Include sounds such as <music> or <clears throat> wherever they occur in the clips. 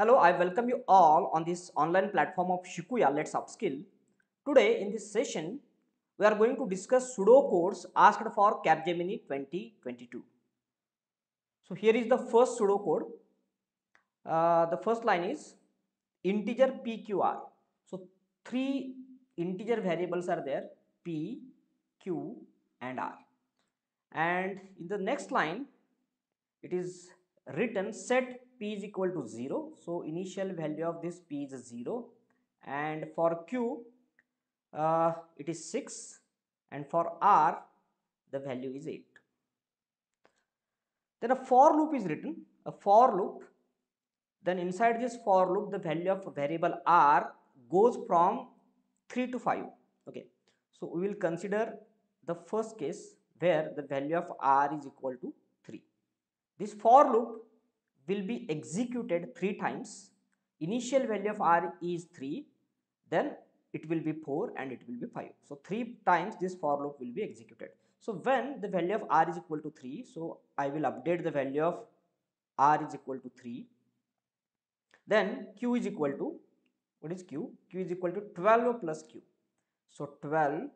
Hello, I welcome you all on this online platform of Shikuyaa Let's Upskill. Today in this session, we are going to discuss pseudo codes asked for Capgemini 2022. So here is the first pseudo code. Uh, the first line is integer PQR. So three integer variables are there P, Q and R. And in the next line, it is written set p is equal to 0 so initial value of this p is 0 and for q uh, it is 6 and for r the value is 8 then a for loop is written. A for loop. Then inside this for loop the value of variable r goes from 3 to 5 okay. So we will consider the first case where the value of r is equal to 3 this for loop will be executed three times. Initial value of r is 3, then it will be 4 and it will be 5. So, 3 times this for loop will be executed. So, when the value of r is equal to 3, so I will update the value of r is equal to 3. Then q is equal to, what is q? q is equal to 12 plus q. So, 12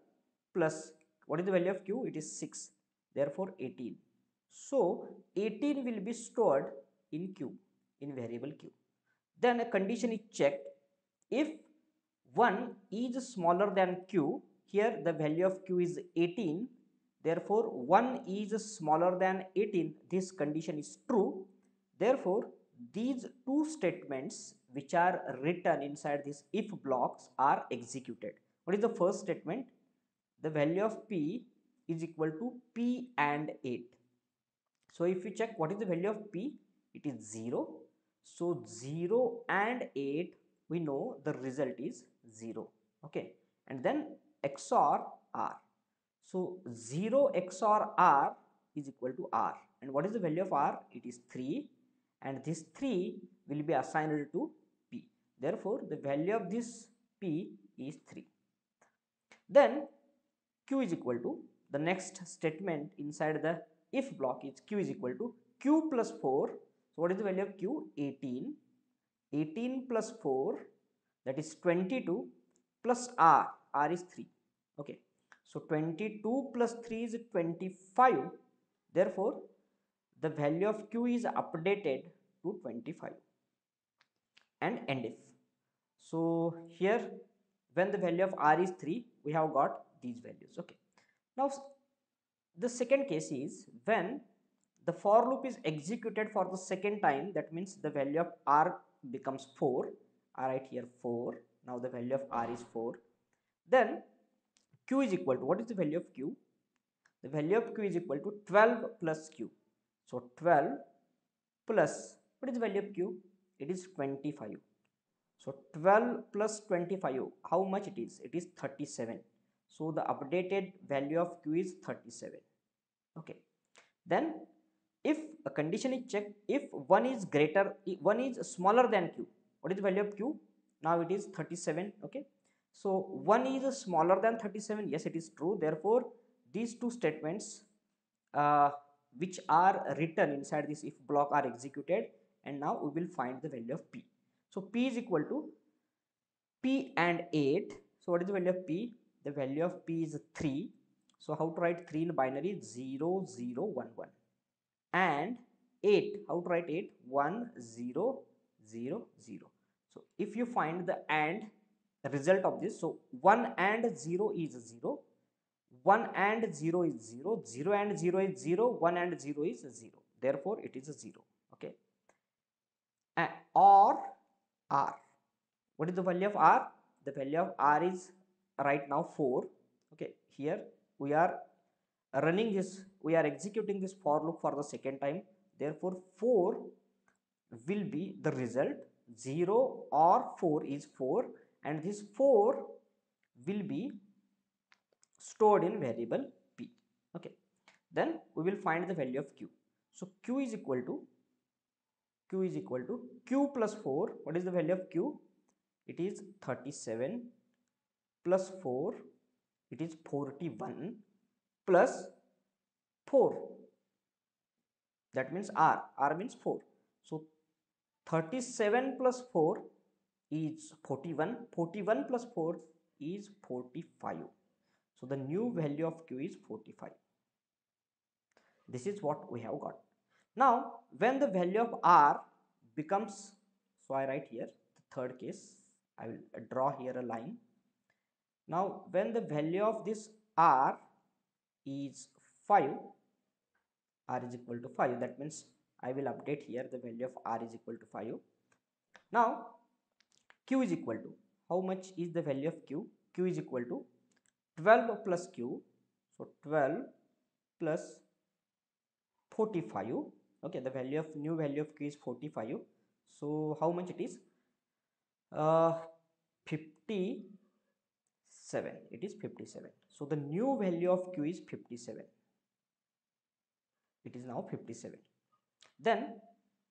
plus, what is the value of q? It is 6, therefore 18. So 18 will be stored in Q, in variable Q. Then a condition is checked. If 1 is smaller than Q, here the value of Q is 18, therefore 1 is smaller than 18, this condition is true. Therefore, these two statements which are written inside this if blocks are executed. What is the first statement? The value of P is equal to P and 8 so if you check what is the value of P, it is 0. So 0 and 8, we know the result is 0. Okay. And then XOR R. So 0 XOR R is equal to R. And what is the value of R? It is 3. And this 3 will be assigned to P. Therefore, the value of this P is 3. Then Q is equal to the next statement inside the if block is q is equal to q plus 4 so what is the value of q? 18 18 plus 4 that is 22 plus r. R is 3 okay. So 22 plus 3 is 25 therefore the value of q is updated to 25 and end if. So here when the value of r is 3 we have got these values. Okay. Now the second case is when the for loop is executed for the second time. That means the value of r becomes 4 I write here 4 now the value of r is 4 then q is equal to what is the value of q? The value of q is equal to 12 plus q. So 12 plus what is the value of q? It is 25 so 12 plus 25 how much it is? It is 37 so the updated value of q is 37 okay. Then if a condition is checked if one is greater one is smaller than q what is the value of q? Now it is 37 okay? So one is smaller than 37 yes it is true. Therefore these two statements uh, which are written inside this if block are executed and now we will find the value of p. So p is equal to p and 8 so what is the value of p? The value of p is 3 so how to write 3 in binary? 0 0 1 1 and 8 how to write 8 1 0 0 0 so if you find the and the result of this so 1 and 0 is 0 1 and 0 is 0 0 and 0 is 0 1 and 0 is 0 therefore it is a 0 okay? And or r. What is the value of r? The value of r is right now 4 okay? Here we are running this we are executing this for loop for the second time. Therefore 4 will be the result. 0 or 4 is 4 and this 4 will be stored in variable p. Okay. Then we will find the value of q. So q is equal to q is equal to q plus 4 what is the value of q? It is 37 plus 4 it is 41 plus 4 that means r. R means 4 so 37 plus 4 is 41 41 plus 4 is 45 so the new value of q is 45 this is what we have got. Now when the value of r becomes so i write here the third case i will draw here a line. Now when the value of this r is 5 r is equal to 5 that means I will update here the value of r is equal to 5 now q is equal to how much is the value of q? q is equal to 12 plus q. So 12 plus 45 okay the value of new value of q is 45 so how much it is? Uh 57 it is 57 so the new value of q is 57 it is now 57 then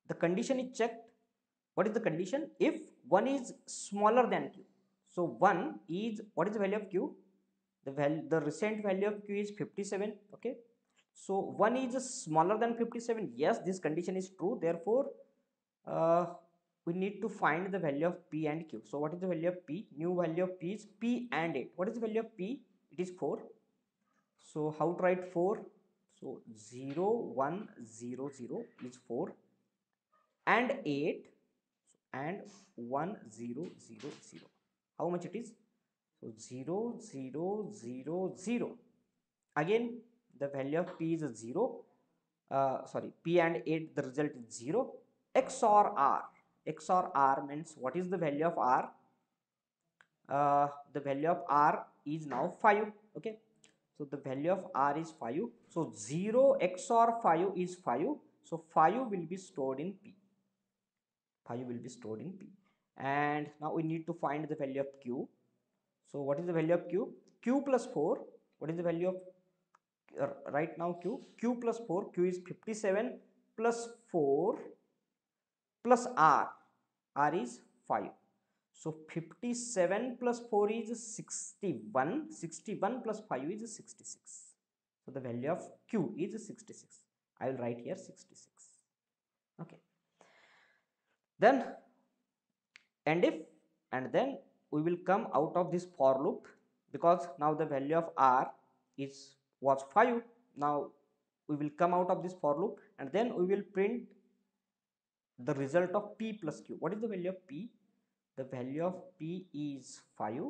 the condition is checked. What is the condition? If 1 is smaller than q. So 1 is what is the value of q? The value the recent value of q is 57 okay? So 1 is smaller than 57 yes this condition is true. Therefore uh, we need to find the value of p and q. So what is the value of p? New value of p is p and 8 what is the value of p? It is 4 so how to write 4 so 0, 1, 0, 0 is 4 and 8 and 1, 0, 0, 0. How much it is? So 0, 0, 0, 0. Again, the value of p is 0. Uh, sorry, p and 8, the result is 0. XOR R. XOR R means what is the value of R? Uh, the value of R is now 5. Okay. So the value of R is 5. So 0 XOR 5 is 5. So 5 will be stored in P. 5 will be stored in P. And now we need to find the value of Q. So what is the value of Q? Q plus 4. What is the value of uh, right now Q? Q plus 4. Q is 57 plus 4 plus R. R is 5. So 57 plus 4 is 61. 61 plus 5 is 66. So the value of Q is 66. I will write here 66. Okay. Then and if and then we will come out of this for loop because now the value of R is was 5. Now we will come out of this for loop and then we will print the result of P plus Q. What is the value of P? The value of P is 5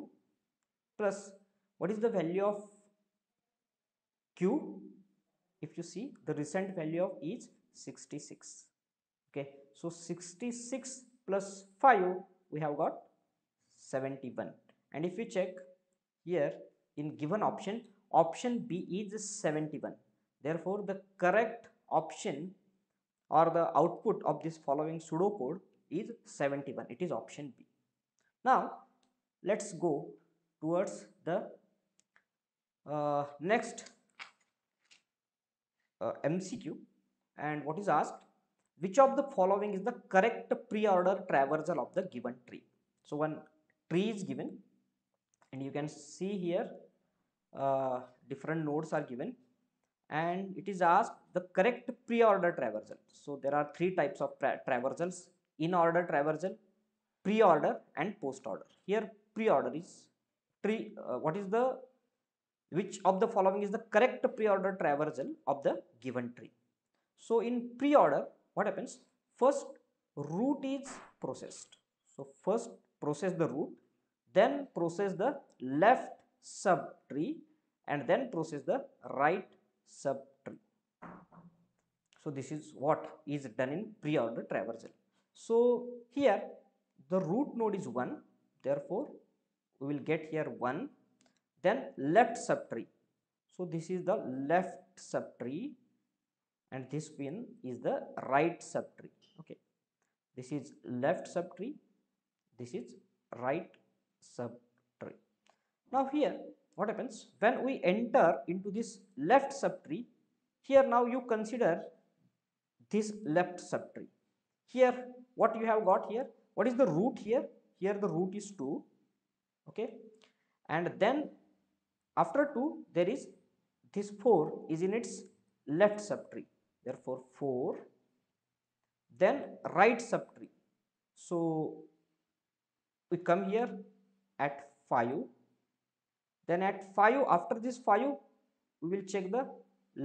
plus what is the value of Q? If you see the recent value of is 66 okay so 66 plus 5 we have got 71 and if you check here in given option option B is 71 therefore the correct option or the output of this following pseudocode is 71 it is option B now, let us go towards the uh, next uh, MCQ and what is asked? Which of the following is the correct pre-order traversal of the given tree. So, one tree is given. And you can see here uh, different nodes are given. And it is asked the correct pre-order traversal. So, there are three types of tra traversals. In order traversal, pre-order and post-order. Here pre-order is tree, uh, what is the, which of the following is the correct pre-order traversal of the given tree. So in pre-order, what happens? First root is processed. So first process the root, then process the left subtree and then process the right subtree. So this is what is done in pre-order traversal. So here the root node is 1 therefore we will get here 1 then left subtree. So this is the left subtree and this pin is the right subtree. Okay. This is left subtree. This is right subtree. Now here what happens? When we enter into this left subtree here now you consider this left subtree. Here what you have got here what is the root here? Here the root is 2 okay? And then after 2 there is this 4 is in its left subtree. Therefore 4 then right subtree. So we come here at 5 then at 5 after this 5 we will check the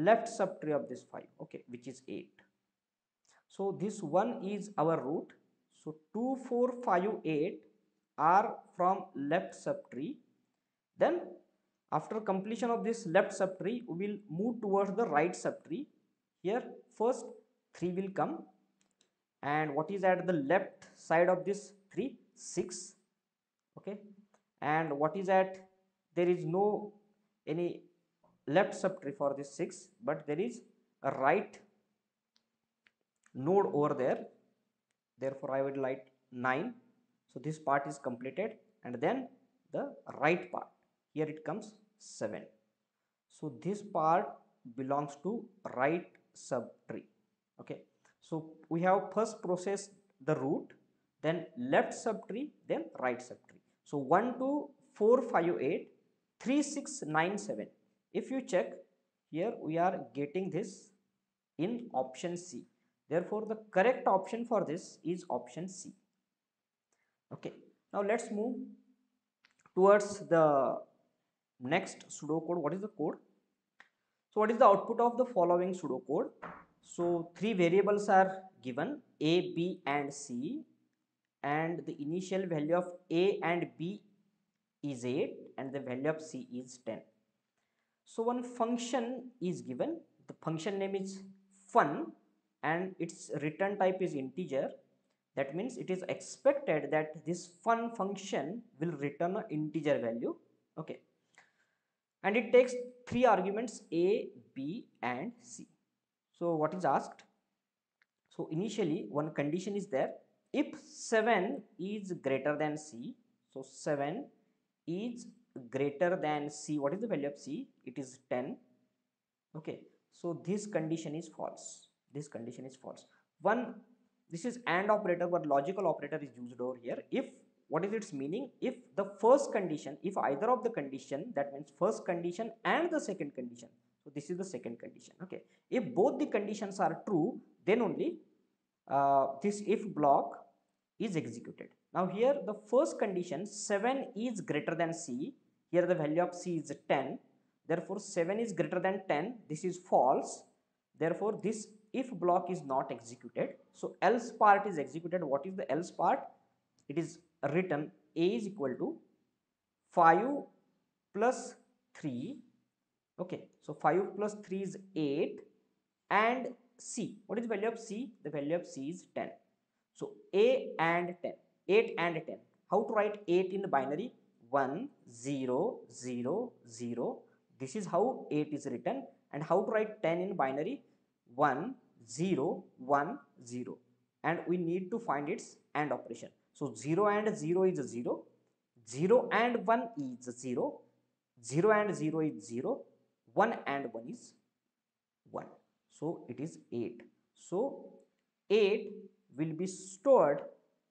left subtree of this 5 okay which is 8 so this one is our root so 2 4 5 8 are from left subtree. Then after completion of this left subtree we will move towards the right subtree. Here first 3 will come. And what is at the left side of this 3 6 okay? And what is at there is no any left subtree for this 6 but there is a right node over there therefore i would write 9 so this part is completed and then the right part. Here it comes 7 so this part belongs to right subtree. Okay. So we have first processed the root then left subtree then right subtree. So 1 2 4 5 8 3 6 9 7 if you check here we are getting this in option c therefore the correct option for this is option c. Okay. Now let's move towards the next pseudocode. What is the code? So what is the output of the following pseudocode? So three variables are given a b and c. And the initial value of a and b is 8 and the value of c is 10 so one function is given. The function name is fun and its return type is integer. That means it is expected that this fun function will return an integer value. Okay. And it takes three arguments a b and c. So what is asked? So initially one condition is there. If 7 is greater than c so 7 is greater than c what is the value of c? It is 10 okay. So this condition is false this condition is false. One this is and operator but logical operator is used over here. If what is its meaning? If the first condition if either of the condition that means first condition and the second condition. So this is the second condition okay. If both the conditions are true then only uh, this if block is executed. Now here the first condition 7 is greater than c. Here the value of c is 10 therefore 7 is greater than 10 this is false. Therefore this if block is not executed so else part is executed. What is the else part? It is written a is equal to 5 plus 3 okay so 5 plus 3 is 8 and c. What is the value of c? The value of c is 10 so a and 10 8 and 10 how to write 8 in binary? 1 0 0 0 this is how 8 is written. And how to write 10 in binary 1 0 1 0 and we need to find its AND operation so 0 and 0 is 0, 0 and 1 is 0, 0 and 0 is 0, 1 and 1 is 1. So it is 8. So 8 will be stored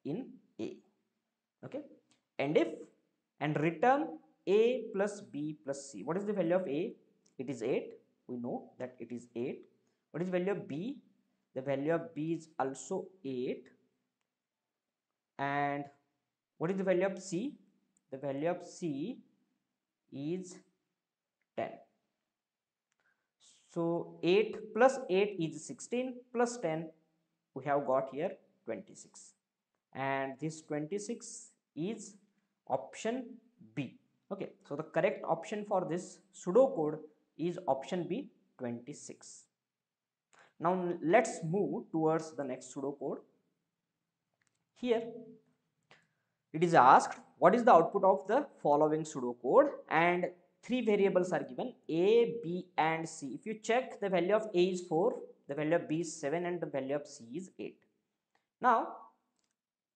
in A. Okay. And if and return A plus B plus C. What is the value of A? It is 8. We know that it is 8. What is the value of B? The value of B is also 8 and what is the value of c? The value of c is 10 so 8 plus 8 is 16 plus 10 we have got here 26 and this 26 is option b. Okay. So the correct option for this pseudocode is option b 26 now let's move towards the next pseudocode here, it is asked what is the output of the following pseudocode and three variables are given a, b and c. If you check the value of a is 4, the value of b is 7 and the value of c is 8. Now,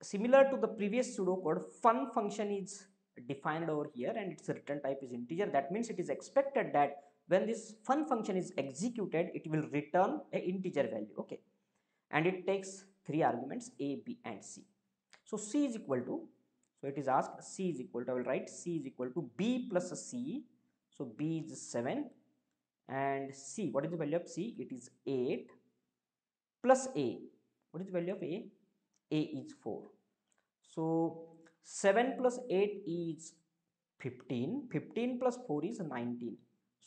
similar to the previous pseudocode, fun function is defined over here and its return type is integer. That means it is expected that when this fun function is executed, it will return a integer value. Okay. And it takes three arguments a, b and c. So C is equal to, so it is asked C is equal to, I will write C is equal to B plus C. So B is 7 and C, what is the value of C? It is 8 plus A. What is the value of A? A is 4. so 7 plus 8 is 15 15 plus 4 is 19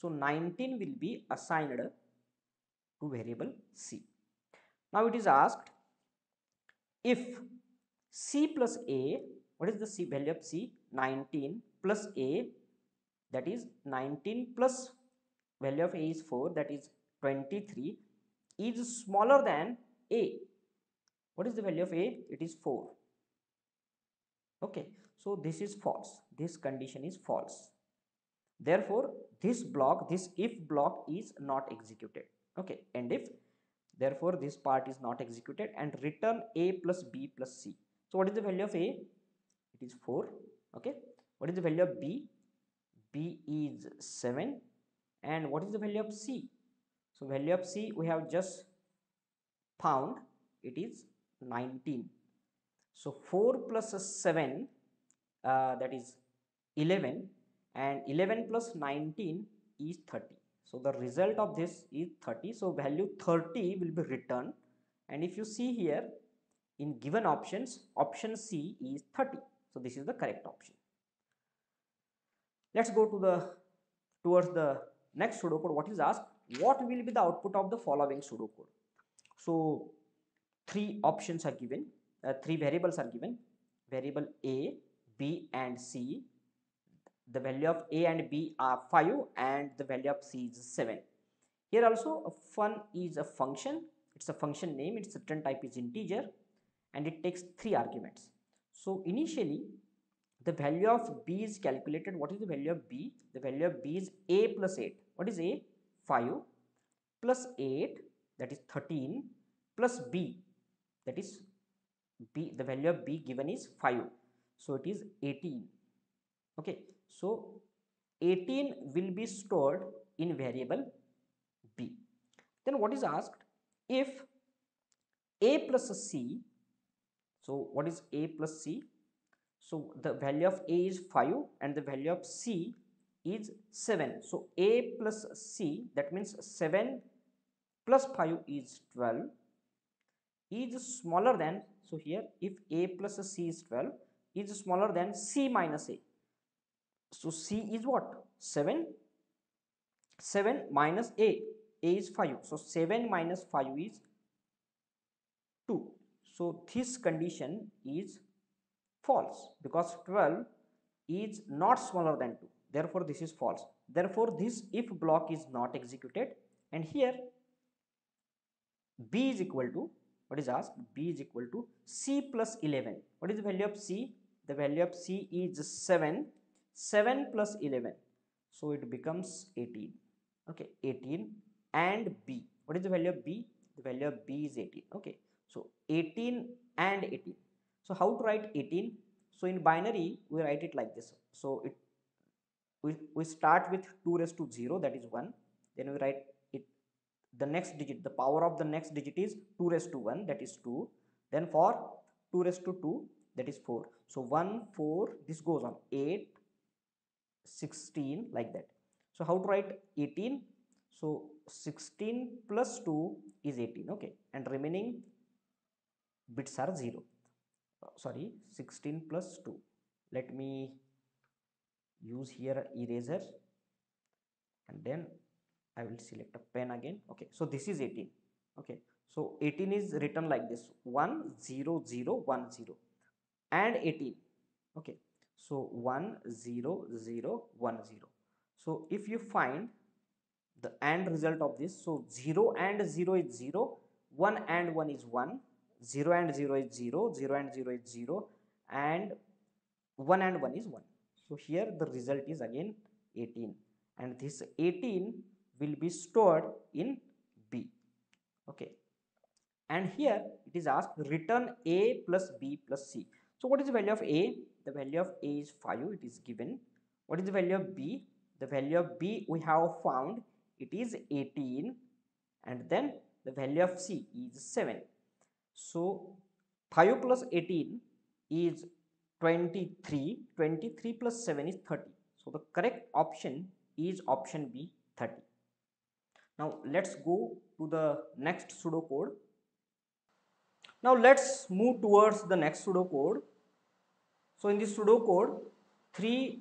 so 19 will be assigned to variable c. Now it is asked if c plus a what is the c value of c? 19 plus a that is 19 plus value of a is 4 that is 23 is smaller than a. What is the value of a? It is 4 okay. So this is false. This condition is false therefore this block this if block is not executed. Okay and if therefore this part is not executed and return a plus b plus c. So what is the value of a? It is 4 okay what is the value of b? B is 7 and what is the value of c? So value of c we have just found it is 19 so 4 plus 7 uh, that is 11 and 11 plus 19 is 30 so the result of this is 30 so value 30 will be returned. And if you see here in given options option c is 30 so this is the correct option. Let's go to the towards the next pseudocode what is asked? What will be the output of the following pseudocode so three options are given. Uh, three variables are given. Variable a b and c the value of a and b are 5 and the value of c is 7 here also a fun is a function. It's a function name. Its return type is integer and it takes three arguments. So initially the value of b is calculated. What is the value of b? The value of b is a plus 8 what is a? 5 plus 8 that is 13 plus b that is b. The value of b given is 5 so it is 18 okay so 18 will be stored in variable b then what is asked if a plus c so what is a plus c so the value of A is 5 and the value of C is 7. So A plus C that means 7 plus 5 is 12 is smaller than so here if A plus C is 12 is smaller than C minus A. So C is what? 7 7 minus A. A is 5 so 7 minus 5 is 2 so this condition is false because 12 is not smaller than 2 therefore this is false. Therefore this if block is not executed. And here b is equal to what is asked? B is equal to c plus 11 what is the value of c? The value of c is 7 7 plus 11 so it becomes 18 okay 18 and b what is the value of b the value of b is 18 okay so 18 and 18 so how to write 18? So in binary, we write it like this. So it we, we start with 2 raised to 0, that is 1. Then we write it the next digit, the power of the next digit is 2 raised to 1, that is 2. Then for 2 raised to 2, that is 4. So 1, 4, this goes on 8, 16 like that. So how to write 18? So 16 plus 2 is 18, okay. And remaining bits are 0 uh, sorry 16 plus 2 let me use here eraser. And then I will select a pen again okay. So this is 18 okay. So 18 is written like this. 1 0 0 1 0 and 18 okay so 1 0 0 1 0 so if you find the AND result of this so 0 and 0 is 0 1 and 1 is 1 0 and 0 is 0, 0 and 0 is 0 and 1 and 1 is 1. So here the result is again 18 and this 18 will be stored in B. Okay. And here it is asked return A plus B plus C. So what is the value of A? The value of A is 5, it is given. What is the value of B? The value of B we have found it is 18 and then the value of C is 7. So 5 plus 18 is 23, 23 plus 7 is 30. So the correct option is option B 30. Now let's go to the next pseudocode. Now let's move towards the next pseudocode. So in this pseudo code, three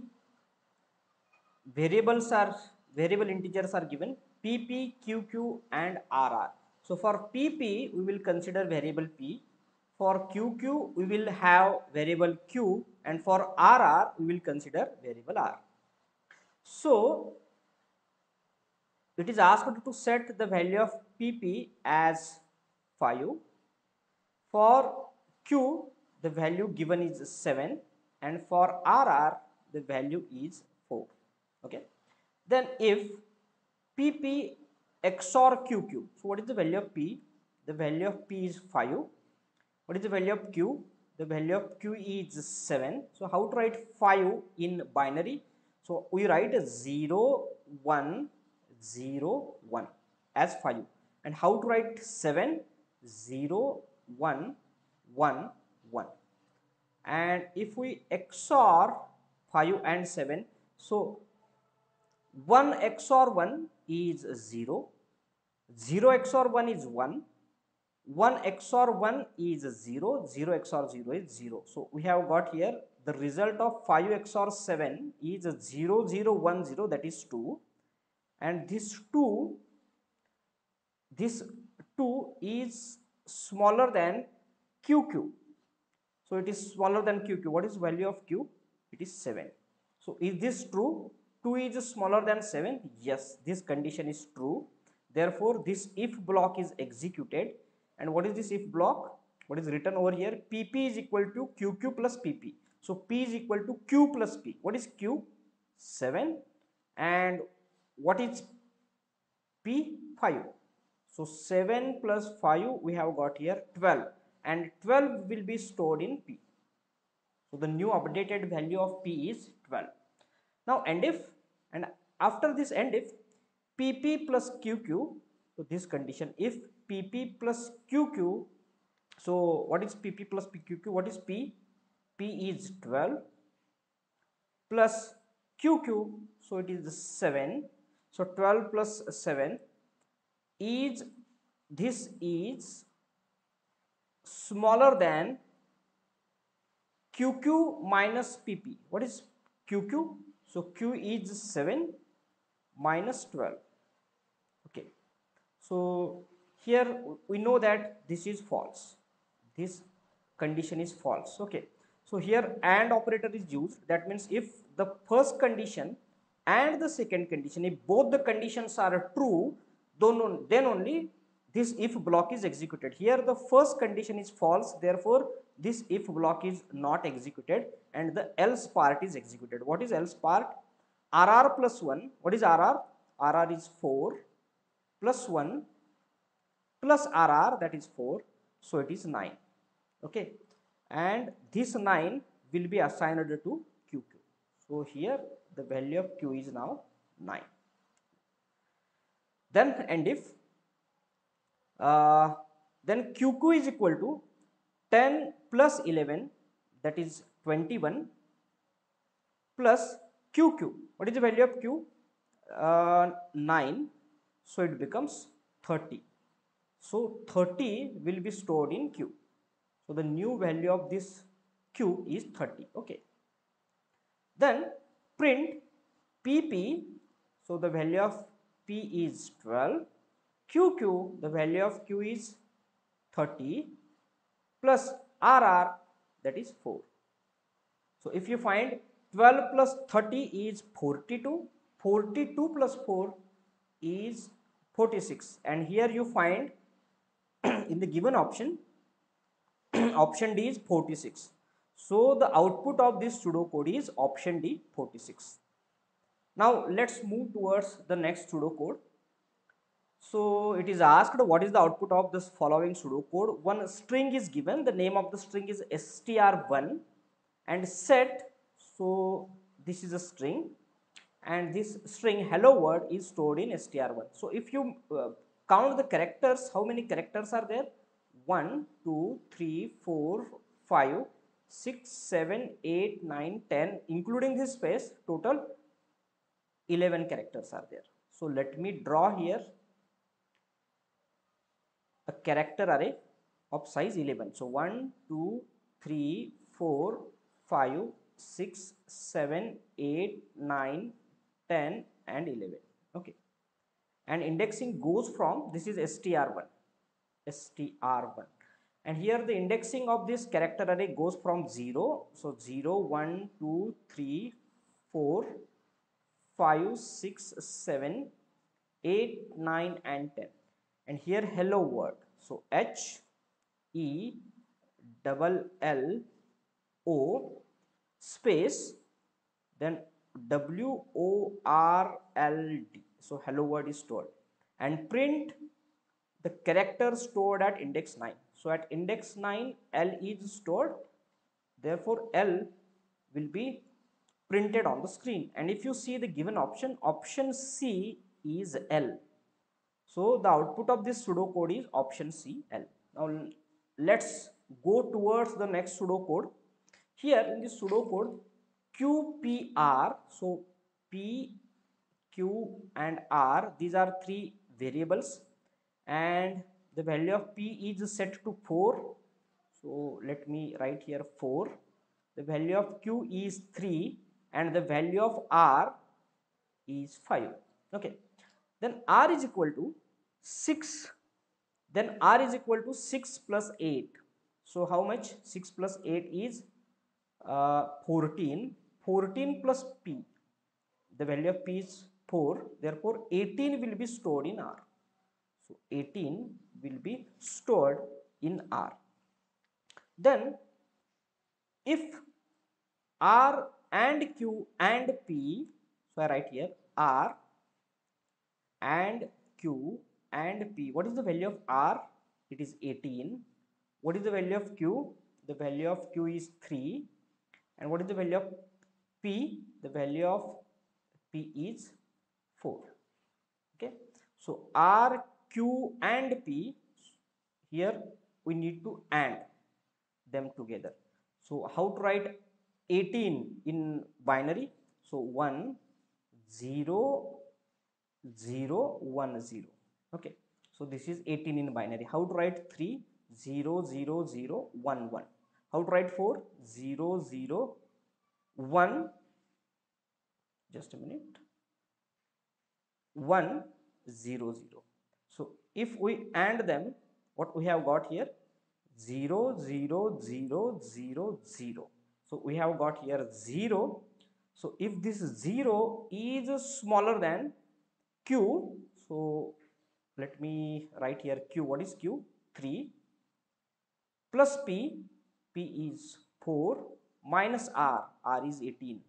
variables are variable integers are given pp, qq and rr. So for pp, we will consider variable p. For qq, we will have variable q and for rr, we will consider variable r. So it is asked to set the value of pp as 5 for q the value given is 7 and for rr the value is 4 okay? Then if pp xor qq so what is the value of p? The value of p is 5 what is the value of q? The value of q is 7 so how to write 5 in binary? So we write 0 1 0 1 as 5 and how to write 7 0 1 1 1 and if we XOR 5 and 7 so 1 XOR 1 is 0 0 XOR 1 is 1 1 XOR 1 is 0 0 XOR 0 is 0 so we have got here the result of 5 XOR 7 is 0 0 1 0 that is 2 and this 2 this 2 is smaller than QQ. So it is smaller than QQ. What is value of Q? It is 7. So is this true? 2 is smaller than 7? Yes, this condition is true. Therefore, this if block is executed. And what is this if block? What is written over here? PP is equal to QQ plus PP. So P is equal to Q plus P. What is Q? 7. And what is P? 5. So 7 plus 5 we have got here 12 and 12 will be stored in P. So the new updated value of P is 12. Now and if and after this and if PP plus QQ so this condition if PP plus QQ so what is PP plus PQQ what is P? P is 12 plus QQ so it is 7 so 12 plus 7 is this is smaller than QQ minus PP. What is QQ? So Q is 7 minus 12. Okay. So here we know that this is false. This condition is false. Okay. So here AND operator is used. That means if the first condition and the second condition, if both the conditions are true, then only this if block is executed. Here the first condition is false, therefore this if block is not executed and the else part is executed. What is else part? RR plus 1, what is RR? RR is 4 plus 1 plus RR that is 4, so it is 9. Okay, and this 9 will be assigned to QQ. So here the value of Q is now 9 then and if uh, then qq is equal to 10 plus 11 that is 21 plus qq what is the value of q? Uh, 9 so it becomes 30 so 30 will be stored in q. So the new value of this q is 30 okay. Then print pp so the value of P is 12, QQ, the value of Q is 30 plus RR that is 4. So if you find 12 plus 30 is 42, 42 plus 4 is 46 and here you find <clears throat> in the given option <clears throat> option D is 46. So the output of this pseudocode is option D 46. Now let's move towards the next pseudocode. So it is asked what is the output of this following pseudo code. One string is given, the name of the string is str1 and set, so this is a string and this string hello world is stored in str1. So if you uh, count the characters, how many characters are there? 1, 2, 3, 4, 5, 6, 7, 8, 9, 10 including this space total 11 characters are there. So let me draw here a character array of size 11. So 1, 2, 3, 4, 5 6 7 8 9 10 and 11 okay. And indexing goes from this is str1 str1 and here the indexing of this character array goes from 0 so 0 1 2 3 4 5 6 7 8 9 and 10 and here hello world. So h e double l o space then w o r l d. So hello world is stored. And print the character stored at index 9 so at index 9 l is stored. Therefore l will be printed on the screen. And if you see the given option option c is l so the output of this pseudocode is option c l. Now let's go towards the next pseudocode. Here in this pseudocode qpr so p q and r these are three variables. And the value of p is set to 4 so let me write here 4 the value of q is 3 and the value of r is 5 okay. Then r is equal to 6 then r is equal to 6 plus 8 so how much? 6 plus 8 is uh, 14 14 plus p the value of p is 4 therefore 18 will be stored in r. So 18 will be stored in r. Then if r and q and p so i write here r and q and p. What is the value of r? It is 18 what is the value of q? The value of q is 3 and what is the value of p? The value of p is 4 okay? So r q and p here we need to add them together. So how to write 18 in binary? So 1 0 0 1 0 okay. So this is 18 in binary. How to write 3 0 0 0 1 1 how to write 4 0 0 1 just a minute. 1 0 0 so if we and them what we have got here? 0 0 0 0 0 so we have got here 0 so if this 0 is smaller than q so let me write here q. What is q? 3 plus p. P is 4 minus r. R is 18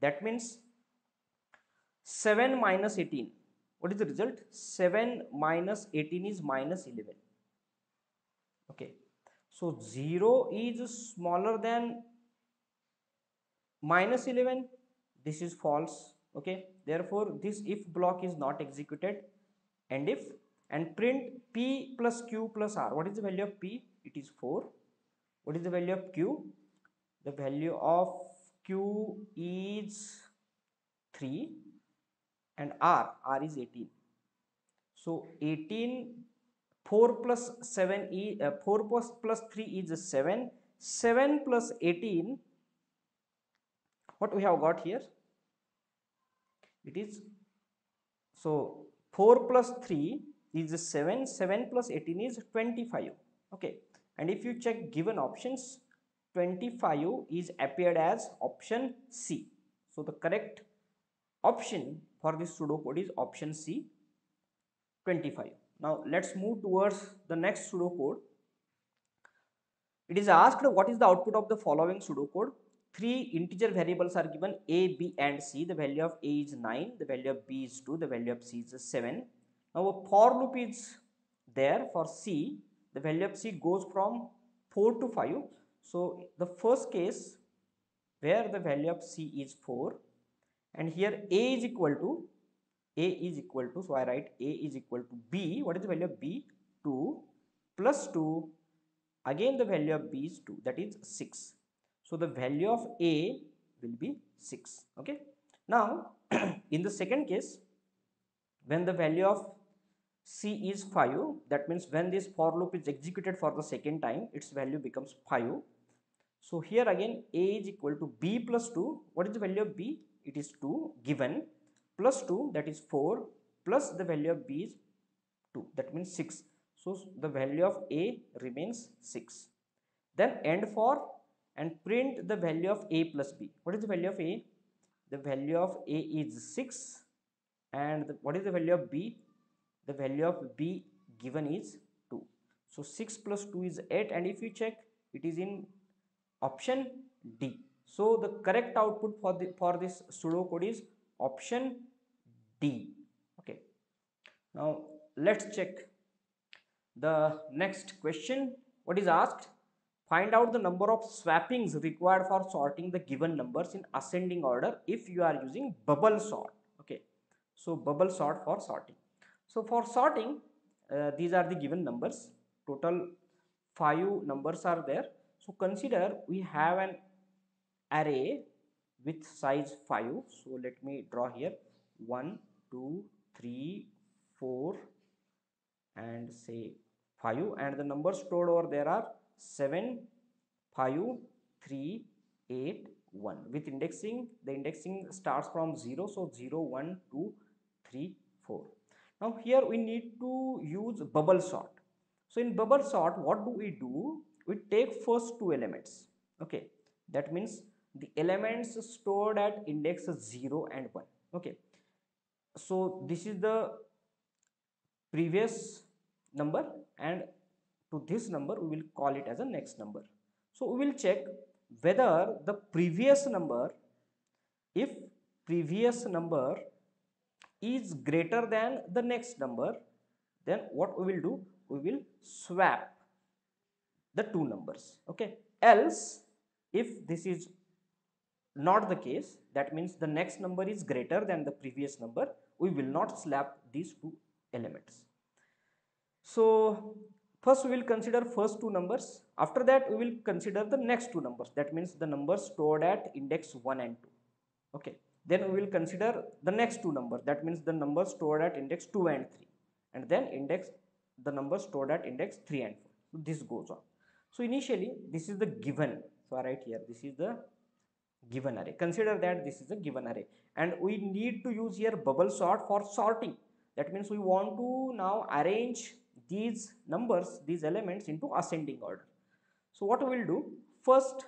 that means 7 minus 18 what is the result? 7 minus 18 is minus 11 okay. So 0 is smaller than minus 11 this is false. Okay. Therefore this if block is not executed and if and print p plus q plus r. What is the value of p? It is 4 what is the value of q? The value of q is 3 and r. R is 18 so 18 4 plus 7 e uh, 4 plus plus 3 is 7 7 plus 18 what we have got here? It is so 4 plus 3 is 7 7 plus 18 is 25 okay. And if you check given options 25 is appeared as option c. So the correct option for this pseudocode is option c 25 now let's move towards the next pseudocode. It is asked what is the output of the following pseudocode? Three integer variables are given a b and c. The value of a is 9 the value of b is 2 the value of c is 7 now a for loop is there for c. The value of c goes from 4 to 5 so the first case where the value of c is 4 and here a is equal to a is equal to so i write a is equal to b. What is the value of b? 2 plus 2 again the value of b is 2 that is 6 so the value of A will be 6. Okay. Now, <clears throat> in the second case, when the value of C is 5, that means when this for loop is executed for the second time, its value becomes 5. So here again a is equal to b plus 2. What is the value of b? It is 2 given plus 2 that is 4 plus the value of b is 2 that means 6. So the value of a remains 6. Then end for and print the value of a plus b. What is the value of a? The value of a is 6 and the, what is the value of b? The value of b given is 2. So 6 plus 2 is 8 and if you check it is in option D. So the correct output for the for this pseudocode is option D. Okay. Now let's check the next question. What is asked? Find out the number of swappings required for sorting the given numbers in ascending order if you are using bubble sort. Okay. So bubble sort for sorting. So for sorting, uh, these are the given numbers. Total five numbers are there. So consider we have an array with size 5. So let me draw here 1, 2, 3, 4 and say 5 and the numbers stored over there are 7, 5, 3, 8, 1 with indexing the indexing starts from 0 so 0 1 2 3 4 now here we need to use bubble sort. So in bubble sort what do we do? We take first two elements. Okay. That means the elements stored at index 0 and 1 okay. So this is the previous number and to this number we will call it as a next number. So we will check whether the previous number if previous number is greater than the next number then what we will do? We will swap the two numbers okay? Else if this is not the case that means the next number is greater than the previous number we will not swap these two elements. So first we will consider first two numbers. After that we will consider the next two numbers. That means the numbers stored at index 1 and 2 okay then we will consider the next two numbers that means the numbers stored at index 2 and 3 and then index the numbers stored at index 3 and 4 so this goes on. So initially this is the given. So I write here this is the given array. Consider that this is a given array. And we need to use here bubble sort for sorting. That means we want to now arrange these numbers, these elements into ascending order. So what we will do, first,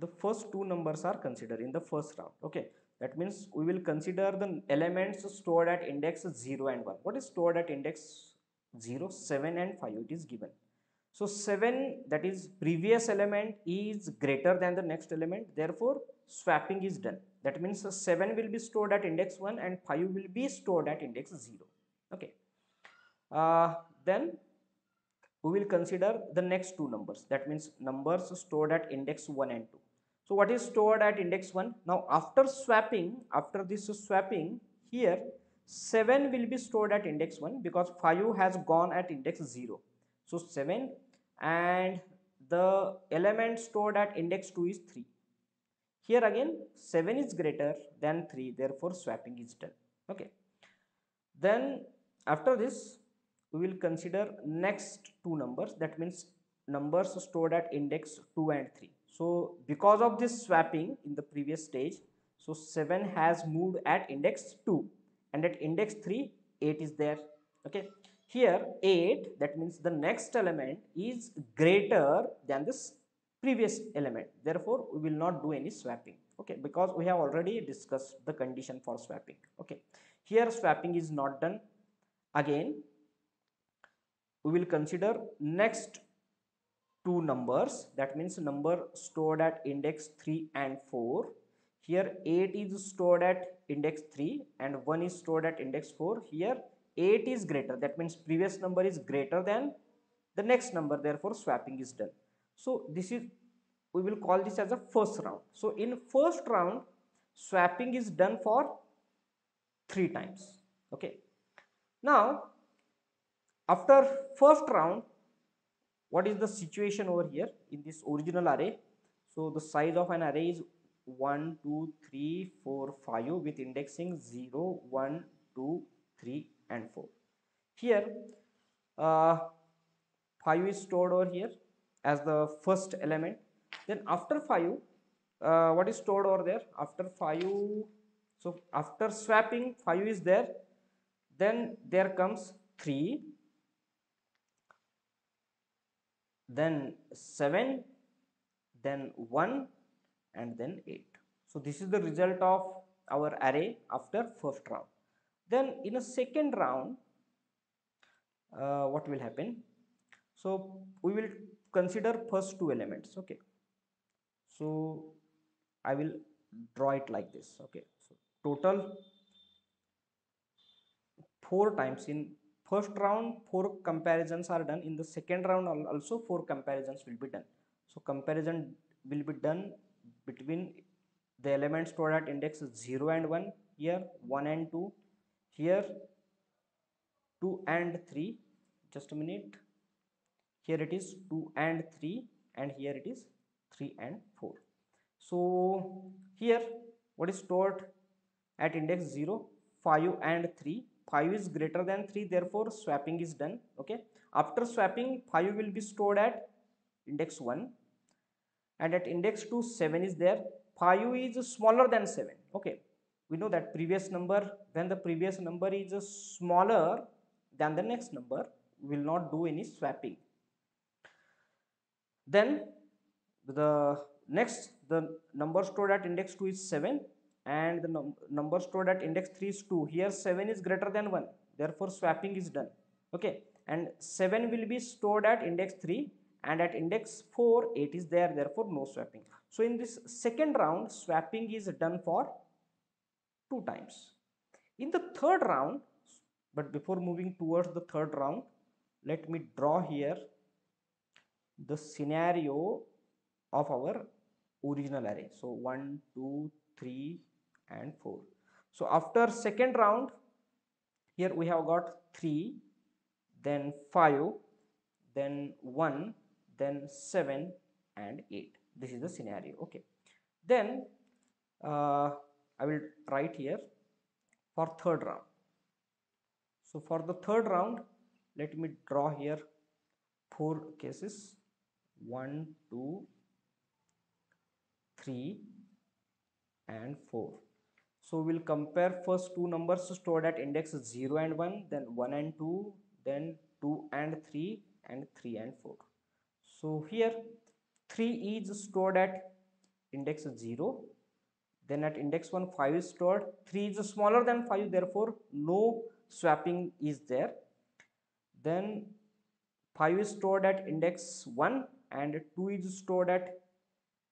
the first two numbers are considered in the first round. Okay, that means we will consider the elements stored at index 0 and 1. What is stored at index 0? 7 and 5, it is given. So 7 that is previous element is greater than the next element, therefore swapping is done. That means 7 will be stored at index 1 and 5 will be stored at index 0. Okay uh, then we will consider the next two numbers that means numbers stored at index 1 and 2 so what is stored at index 1 now after swapping after this swapping here 7 will be stored at index 1 because 5 has gone at index 0 so 7 and the element stored at index 2 is 3 here again 7 is greater than 3 therefore swapping is done. Okay. Then after this we will consider next two numbers. That means numbers stored at index 2 and 3 so because of this swapping in the previous stage so 7 has moved at index 2 and at index 3 8 is there. Okay. Here 8 that means the next element is greater than this previous element. Therefore we will not do any swapping. Okay. Because we have already discussed the condition for swapping. Okay. Here swapping is not done. Again we will consider next two numbers. That means number stored at index 3 and 4 here 8 is stored at index 3 and 1 is stored at index 4 here 8 is greater. That means previous number is greater than the next number. Therefore swapping is done. So this is we will call this as a first round. So in first round swapping is done for three times. Okay. Now after first round what is the situation over here in this original array? So the size of an array is 1 2 3 4 5 with indexing 0 1 2 3 and 4 here uh, 5 is stored over here as the first element. Then after 5 uh, what is stored over there? After 5 so after swapping 5 is there. Then there comes 3 then 7 then 1 and then 8 so this is the result of our array after first round. Then in a second round uh, what will happen? So we will consider first two elements okay? So i will draw it like this okay? So total four times in first round four comparisons are done. In the second round also four comparisons will be done. So comparison will be done between the elements stored at index 0 and 1 here 1 and 2 here 2 and 3 just a minute. Here it is 2 and 3 and here it is 3 and 4 so here what is stored at index 0 5 and 3 5 is greater than 3 therefore swapping is done okay? After swapping 5 will be stored at index 1 and at index 2 7 is there. 5 is smaller than 7 okay? We know that previous number when the previous number is smaller than the next number will not do any swapping. Then the next the number stored at index 2 is 7 and the num number stored at index 3 is 2 here 7 is greater than 1 therefore swapping is done. Okay. And 7 will be stored at index 3 and at index 4 8 is there. Therefore no swapping. So in this second round swapping is done for two times. In the third round but before moving towards the third round let me draw here the scenario of our original array. So 1 2 3 and 4 so after second round here we have got 3 then 5 then 1 then 7 and 8 this is the scenario okay. Then uh, I will write here for third round. So for the third round let me draw here four cases. 1 2 3 and 4 so we'll compare first two numbers stored at index 0 and 1 then 1 and 2 then 2 and 3 and 3 and 4 so here 3 is stored at index 0 then at index 1 5 is stored. 3 is smaller than 5 therefore no swapping is there. Then 5 is stored at index 1 and 2 is stored at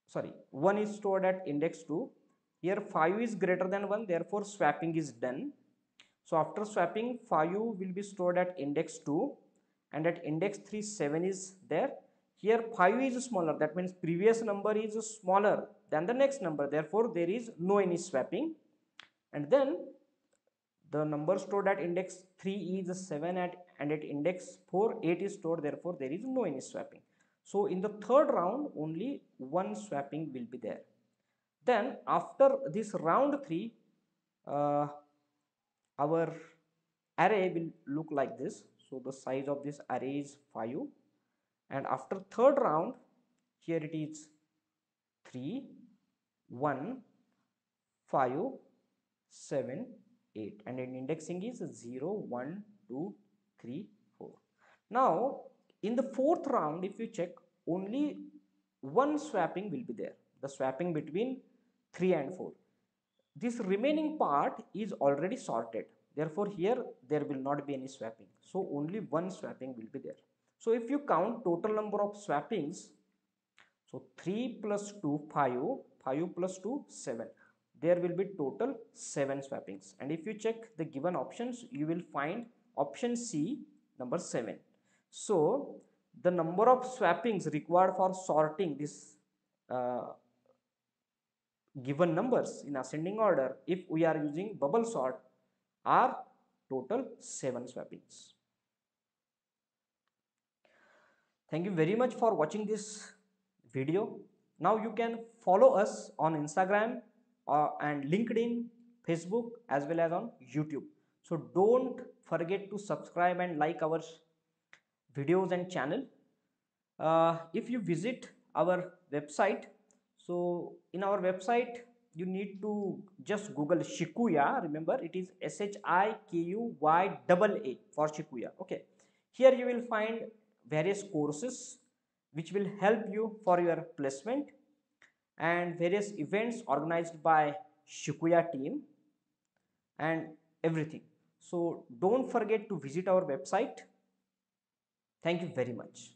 sorry 1 is stored at index 2 here 5 is greater than 1 therefore swapping is done. So after swapping 5 will be stored at index 2 and at index 3 7 is there. Here 5 is smaller that means previous number is smaller than the next number therefore there is no any swapping. And then the number stored at index 3 is 7 at and at index 4 8 is stored therefore there is no any swapping. So in the third round only one swapping will be there then after this round 3 uh, our array will look like this. So the size of this array is 5 and after third round here it is 3 1 5 7 8 and in indexing is 0 1 2 3 4 now in the fourth round if you check only one swapping will be there. The swapping between 3 and 4 this remaining part is already sorted. Therefore here there will not be any swapping. So only one swapping will be there. So if you count total number of swappings so 3 plus 2 5 5 plus 2 7 there will be total 7 swappings. And if you check the given options you will find option C number 7 so the number of swappings required for sorting this uh, given numbers in ascending order if we are using bubble sort are total 7 swappings. Thank you very much for watching this video. Now you can follow us on Instagram uh, and LinkedIn, Facebook as well as on YouTube. So don't forget to subscribe and like our videos and channel uh, if you visit our website so in our website you need to just google Shikuyaa remember it is s h i k u y double a for Shikuyaa okay. Here you will find various courses which will help you for your placement and various events organized by Shikuyaa team and everything. So don't forget to visit our website. Thank you very much